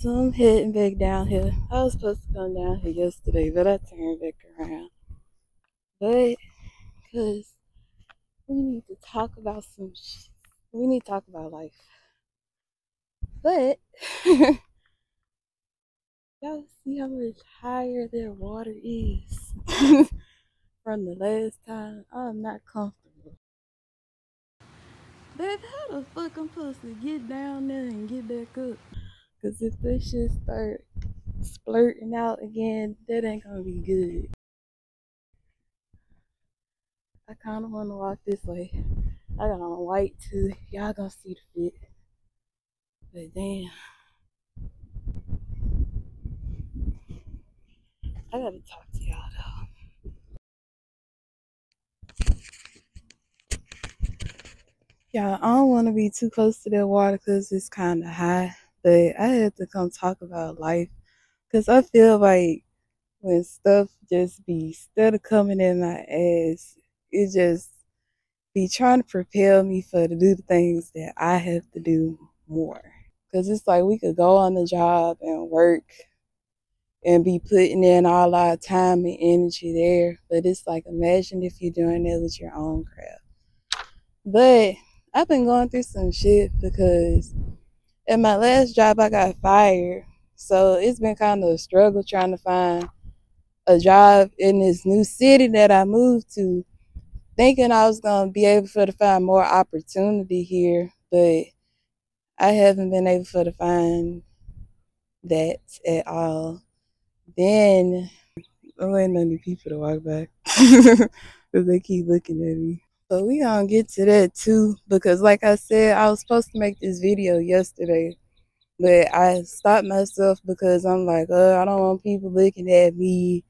So I'm heading back down here. I was supposed to come down here yesterday, but I turned back around. But, because we need to talk about some We need to talk about life. But, y'all see how much higher their water is from the last time? I'm not comfortable. Babe, how the fuck I'm supposed to get down there and get back up? Because if this shit start splurting out again, that ain't gonna be good. I kind of want to walk this way. I got on white too. Y'all gonna see the fit. But damn. I gotta talk to y'all though. Y'all, I don't want to be too close to that water because it's kind of high. But I had to come talk about life because I feel like when stuff just be instead of coming in my ass, it just be trying to propel me for to do the things that I have to do more. Cause it's like we could go on the job and work and be putting in all our time and energy there. But it's like imagine if you're doing that with your own craft. But I've been going through some shit because at my last job I got fired. So it's been kind of a struggle trying to find a job in this new city that I moved to, thinking I was gonna be able to find more opportunity here, but I haven't been able to find that at all. Then I'm waiting on people to walk back because they keep looking at me. But we gonna get to that too because, like I said, I was supposed to make this video yesterday, but I stopped myself because I'm like, uh, I don't want people looking at me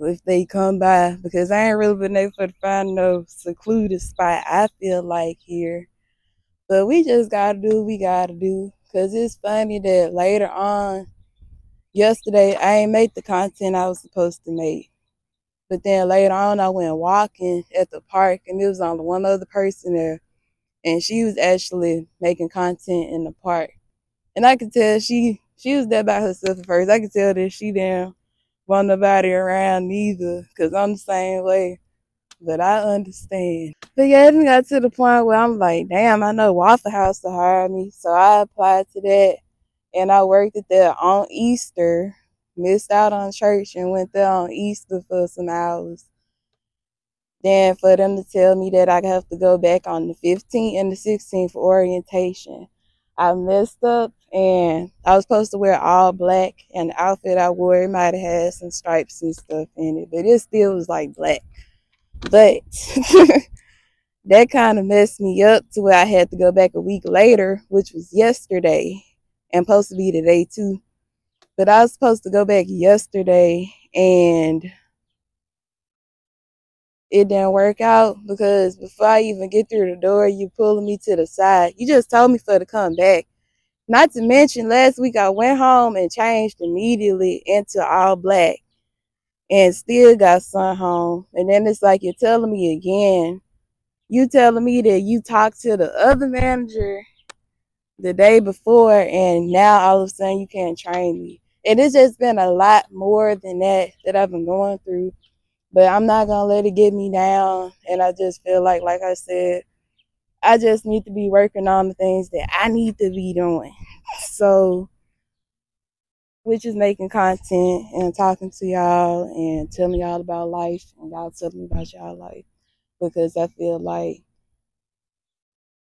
if they come by because I ain't really been able to find no secluded spot. I feel like here, but we just gotta do we gotta do because it's funny that later on yesterday I ain't made the content I was supposed to make. But then later on I went walking at the park and there was only one other person there and she was actually making content in the park. And I could tell she she was there by herself at first. I could tell that she didn't want nobody around neither, cause I'm the same way. But I understand. But yeah, it got to the point where I'm like, damn, I know Waffle House to hire me, so I applied to that, and I worked at there on Easter. Missed out on church and went there on Easter for some hours. Then for them to tell me that I have to go back on the 15th and the 16th for orientation. I messed up and I was supposed to wear all black and the outfit I wore it might have had some stripes and stuff in it, but it still was like black. But that kind of messed me up to where I had to go back a week later, which was yesterday, and supposed to be today too. But I was supposed to go back yesterday and it didn't work out because before I even get through the door, you pulling me to the side. You just told me for to come back. Not to mention, last week I went home and changed immediately into all black and still got sent home. And then it's like you're telling me again, you telling me that you talked to the other manager the day before and now all of a sudden you can't train me. And it's just been a lot more than that that I've been going through. But I'm not gonna let it get me down. And I just feel like, like I said, I just need to be working on the things that I need to be doing. So, which is making content and talking to y'all and telling y'all about life and y'all telling me about y'all life. Because I feel like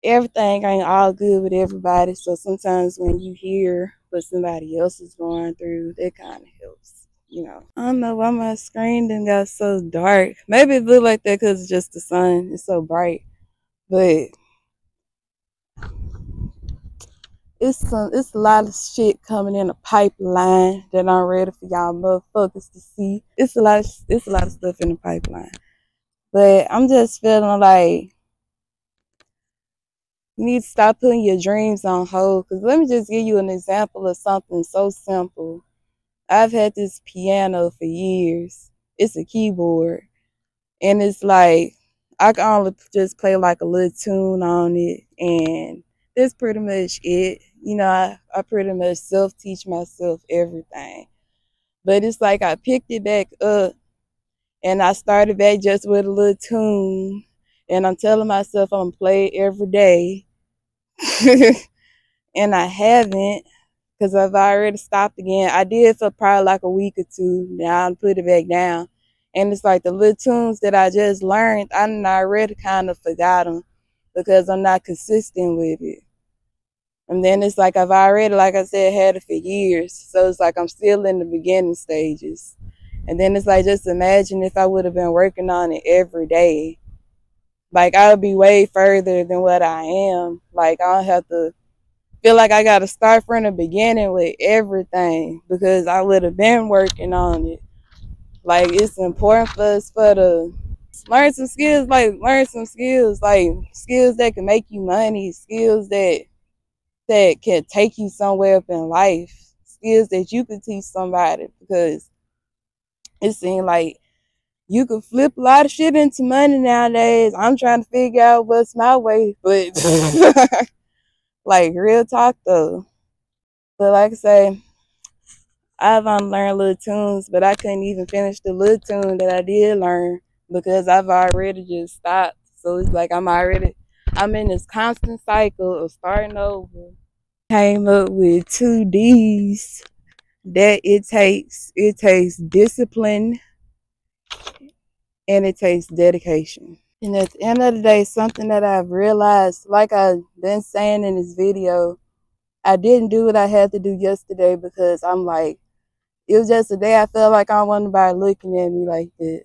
everything ain't all good with everybody. So sometimes when you hear what somebody else is going through, that kind of helps. You know, I don't know why my screen then got so dark. Maybe it look like that because it's just the sun. It's so bright, but it's some it's a lot of shit coming in a pipeline that I'm ready for y'all motherfuckers to see. It's a lot of it's a lot of stuff in the pipeline. But I'm just feeling like need to stop putting your dreams on hold. Cause let me just give you an example of something so simple. I've had this piano for years. It's a keyboard. And it's like I can only just play like a little tune on it and that's pretty much it. you know, I, I pretty much self teach myself everything. But it's like I picked it back up and I started back just with a little tune. And I'm telling myself I'm gonna play it every day. and I haven't because I've already stopped again. I did for probably like a week or two. Now I put it back down. And it's like the little tunes that I just learned, I already kind of forgot them because I'm not consistent with it. And then it's like I've already, like I said, had it for years. So it's like I'm still in the beginning stages. And then it's like just imagine if I would have been working on it every day. Like I would be way further than what I am. Like I don't have to feel like I gotta start from the beginning with everything because I would have been working on it. Like it's important for us for the learn some skills, like learn some skills, like skills that can make you money, skills that that can take you somewhere up in life, skills that you could teach somebody because it seems like you can flip a lot of shit into money nowadays. I'm trying to figure out what's my way, but like real talk though. But like I say, I've um, unlearned little tunes, but I couldn't even finish the little tune that I did learn because I've already just stopped. So it's like I'm already I'm in this constant cycle of starting over. Came up with two D's that it takes it takes discipline and it takes dedication. And at the end of the day, something that I've realized, like I've been saying in this video, I didn't do what I had to do yesterday because I'm like, it was just a day I felt like I want nobody looking at me like that.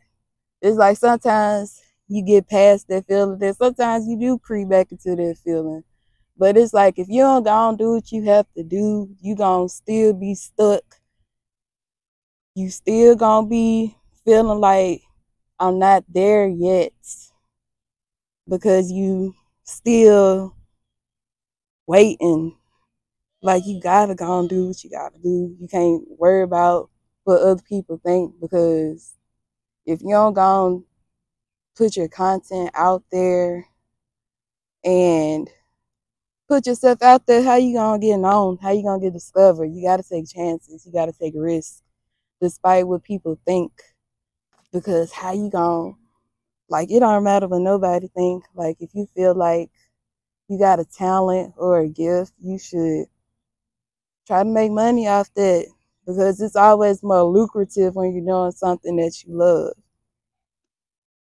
It's like sometimes you get past that feeling, then sometimes you do creep back into that feeling. But it's like if you don't and do what you have to do, you're gonna still be stuck. You still gonna be feeling like I'm not there yet because you still waiting. Like you gotta go and do what you gotta do. You can't worry about what other people think because if you don't go and put your content out there and put yourself out there, how you gonna get known? How you gonna get discovered? You gotta take chances. You gotta take risks, despite what people think. Because how you gonna like it don't matter what nobody think. Like if you feel like you got a talent or a gift, you should try to make money off that because it's always more lucrative when you're doing something that you love.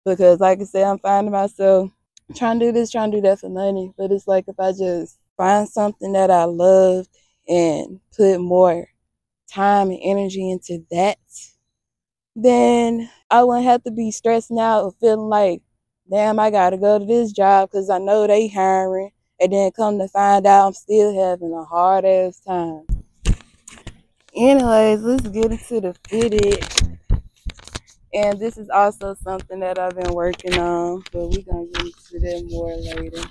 Because like I said, I'm finding myself trying to do this, trying to do that for money. But it's like if I just find something that I loved and put more time and energy into that, then I wouldn't have to be stressing out or feeling like, damn, I gotta go to this job because I know they hiring. And then come to find out I'm still having a hard ass time. Anyways, let's get into the fitted. And this is also something that I've been working on, but we're gonna get into that more later.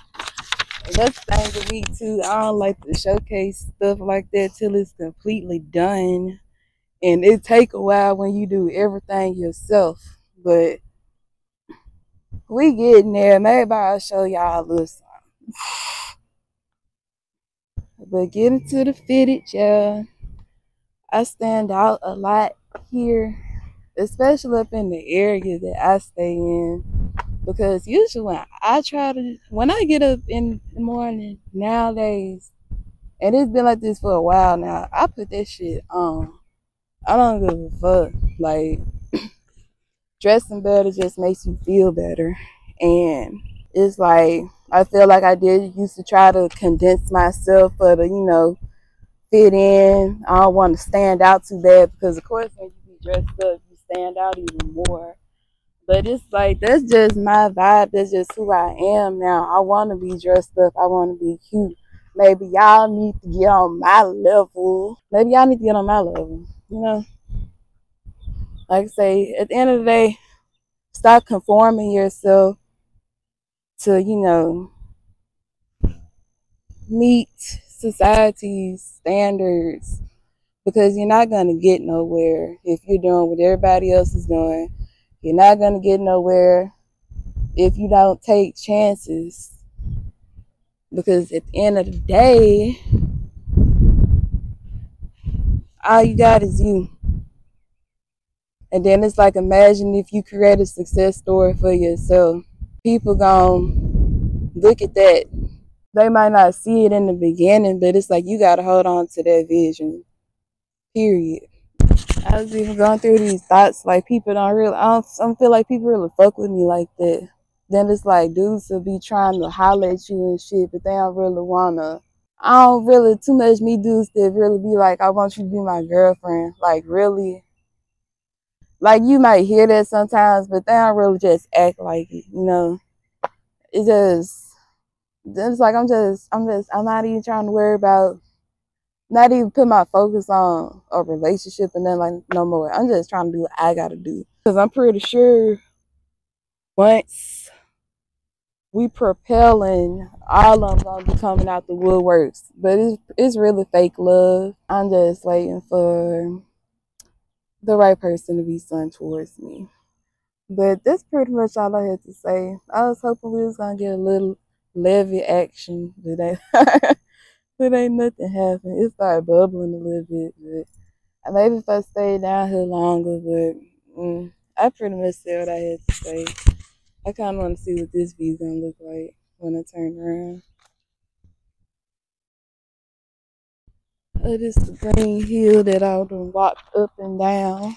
And that's the thing with me too. I don't like to showcase stuff like that till it's completely done. And it take a while when you do everything yourself. But we getting there. Maybe I'll show y'all a little something. But get to the fitted, yeah. I stand out a lot here especially up in the area that I stay in. Because usually when I try to, when I get up in the morning nowadays, and it's been like this for a while now, I put that shit on. I don't give a fuck. Like, dressing better just makes you feel better. And it's like, I feel like I did used to try to condense myself for the, you know, fit in. I don't want to stand out too bad because, of course, when you be dressed up, you stand out even more. But it's like that's just my vibe. That's just who I am now. I want to be dressed up. I want to be cute. Maybe y'all need to get on my level. Maybe y'all need to get on my level. You know, like I say, at the end of the day, stop conforming yourself to you know meet society's standards because you're not going to get nowhere if you're doing what everybody else is doing. You're not going to get nowhere if you don't take chances. Because at the end of the day, all you got is you. And then it's like imagine if you create a success story for yourself. People gon' look at that. They might not see it in the beginning, but it's like you gotta hold on to that vision. Period. I was even going through these thoughts like people don't really I don't, I don't feel like people really fuck with me like that. Then it's like dudes will be trying to holler at you and shit, but they don't really wanna I don't really too much me dudes that really be like, I want you to be my girlfriend. Like really like you might hear that sometimes, but they don't really just act like it, you know. It's just it's like I'm just I'm just I'm not even trying to worry about not even put my focus on a relationship and then like no more. I'm just trying to do what I gotta do. Cause I'm pretty sure once we propelling, all of them gonna be coming out the woodworks. But it's it's really fake love. I'm just waiting for the right person to be sent towards me. But that's pretty much all I had to say. I was hoping we was gonna get a little levy action today. but ain't nothing happened. It started bubbling a little bit, but maybe if I stayed down here longer, but mm, I pretty much said what I had to say. I kind of want to see what this view's gonna look like when I turn around. Oh, this the green hill that I would walked up and down.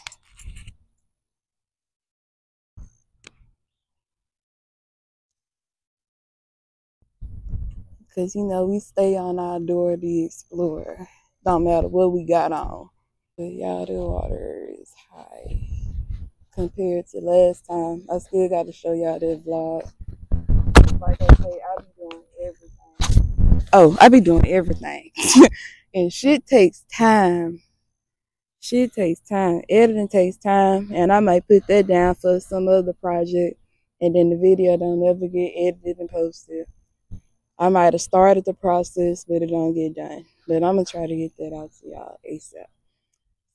Cause you know we stay on our door to explore. Don't matter what we got on. But y'all the water is high compared to last time. I still gotta show y'all that vlog. Like I say, I be doing everything. Oh, I be doing everything. and shit takes time. Shit takes time. Editing takes time. And I might put that down for some other project. And then the video don't ever get edited and posted. I might have started the process, but it don't get done. But I'm gonna try to get that out to y'all ASAP.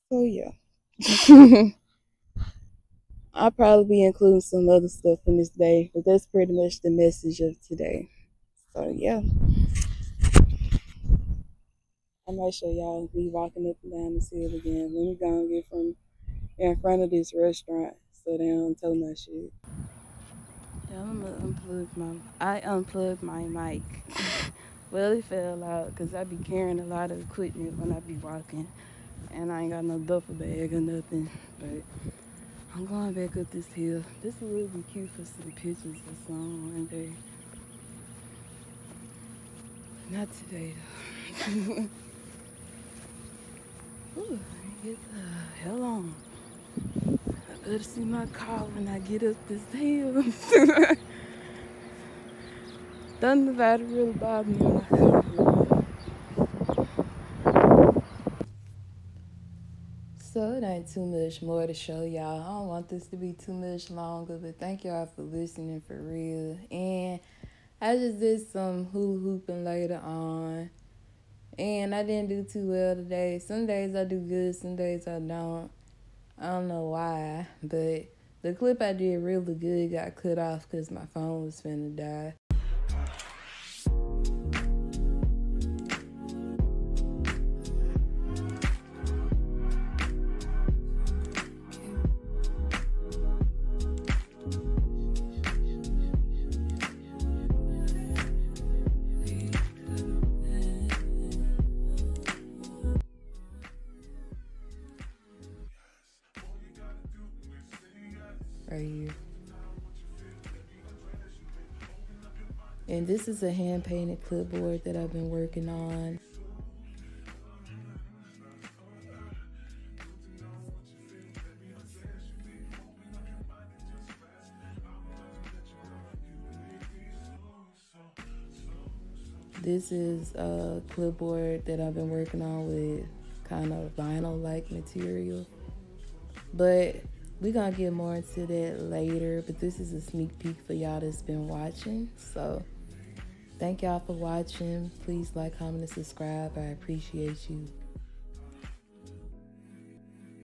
So yeah. I'll probably be including some other stuff in this day, but that's pretty much the message of today. So yeah. I might show y'all me walking up and down this hill again. Let me go and get from in front of this restaurant so they don't tell my shit. I'm gonna unplug my. I unplugged my mic. well, it fell out because I be carrying a lot of equipment when I be walking, and I ain't got no duffel bag or nothing. But I'm going back up this hill. This would be cute for some pictures or something one day. Not today though. Ooh, get the uh, hell on. I better see my car when I get up this hill. Thunder about really bother me when I So it too much more to show y'all. I don't want this to be too much longer, but thank y'all for listening for real. And I just did some hula hooping later on. And I didn't do too well today. Some days I do good, some days I don't. I don't know why, but the clip I did really good got cut off because my phone was finna die. And this is a hand painted clipboard that I've been working on. This is a clipboard that I've been working on with kind of vinyl like material. But we're gonna get more into that later, but this is a sneak peek for y'all that's been watching. So thank y'all for watching. Please like, comment, and subscribe. I appreciate you.